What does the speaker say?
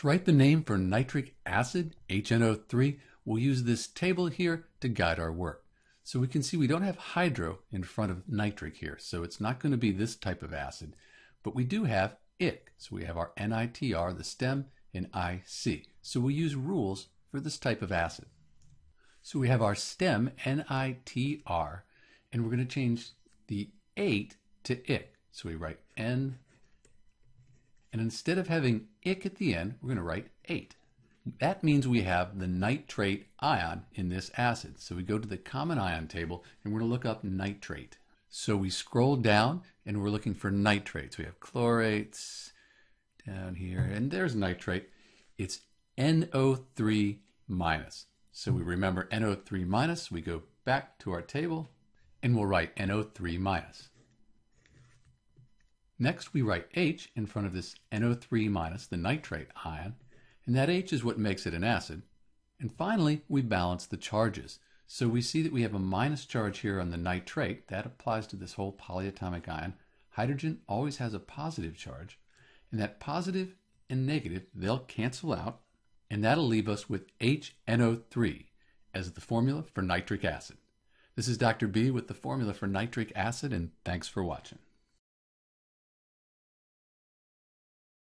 To write the name for nitric acid, HNO3, we'll use this table here to guide our work. So we can see we don't have hydro in front of nitric here, so it's not going to be this type of acid, but we do have IC. So we have our NITR, the stem, and IC. So we use rules for this type of acid. So we have our stem, NITR, and we're going to change the ate to IC. So we write N and instead of having ic at the end, we're going to write ate. That means we have the nitrate ion in this acid. So we go to the common ion table and we're going to look up nitrate. So we scroll down and we're looking for nitrates. We have chlorates down here and there's nitrate. It's NO3 minus. So we remember NO3 minus, we go back to our table and we'll write NO3 minus. Next, we write H in front of this NO3 minus, the nitrate ion, and that H is what makes it an acid. And finally, we balance the charges. So we see that we have a minus charge here on the nitrate. That applies to this whole polyatomic ion. Hydrogen always has a positive charge. And that positive and negative, they'll cancel out. And that'll leave us with HNO3 as the formula for nitric acid. This is Dr. B with the formula for nitric acid, and thanks for watching.